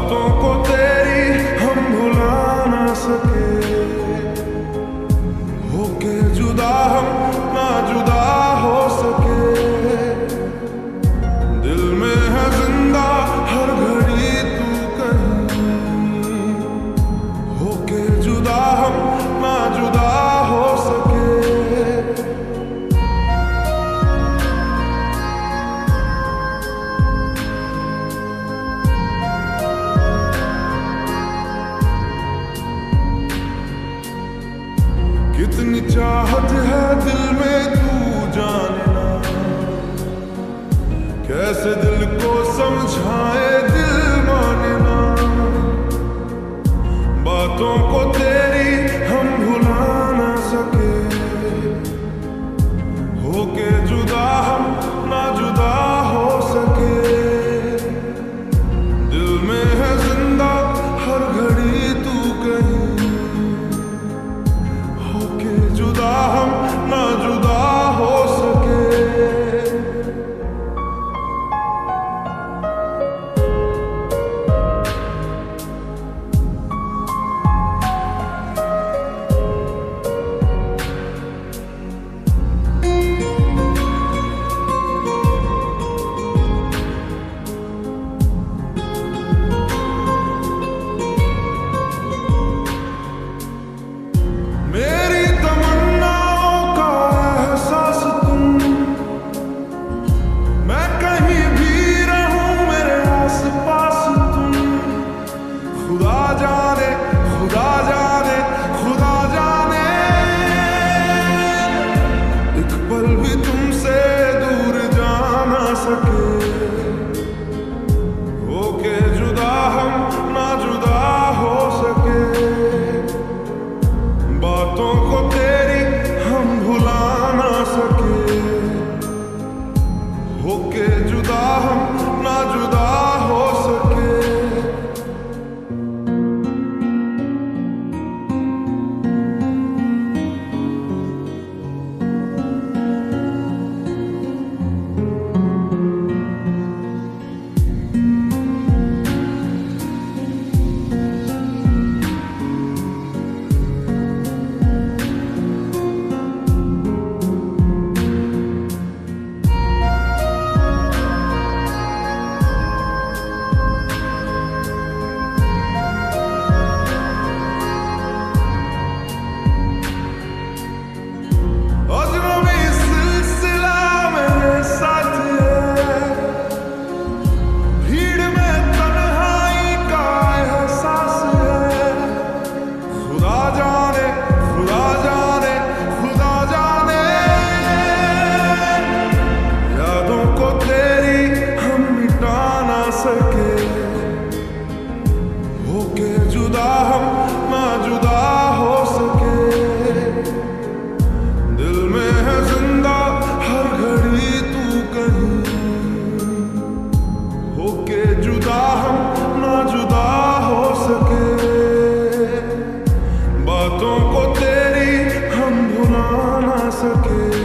ton côté. जाने खुदा जाने forget.